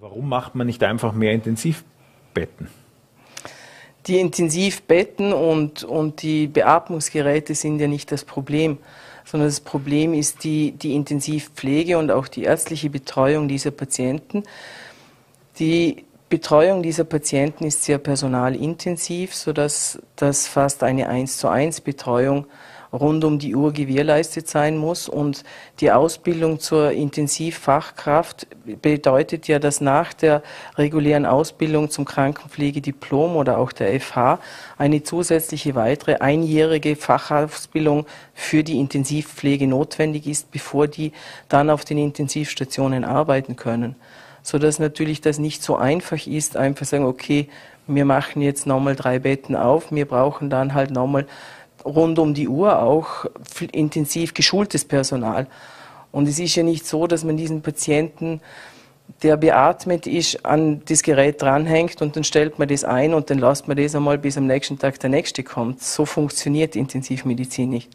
Warum macht man nicht einfach mehr Intensivbetten? Die Intensivbetten und, und die Beatmungsgeräte sind ja nicht das Problem, sondern das Problem ist die, die Intensivpflege und auch die ärztliche Betreuung dieser Patienten. Die Betreuung dieser Patienten ist sehr personalintensiv, sodass das fast eine 1 zu 1 Betreuung rund um die Uhr gewährleistet sein muss. Und die Ausbildung zur Intensivfachkraft bedeutet ja, dass nach der regulären Ausbildung zum Krankenpflegediplom oder auch der FH eine zusätzliche weitere einjährige Fachausbildung für die Intensivpflege notwendig ist, bevor die dann auf den Intensivstationen arbeiten können. Sodass natürlich das nicht so einfach ist, einfach sagen, okay, wir machen jetzt nochmal drei Betten auf, wir brauchen dann halt nochmal rund um die Uhr auch intensiv geschultes Personal. Und es ist ja nicht so, dass man diesen Patienten, der beatmet ist, an das Gerät dranhängt und dann stellt man das ein und dann lässt man das einmal bis am nächsten Tag der nächste kommt. So funktioniert Intensivmedizin nicht.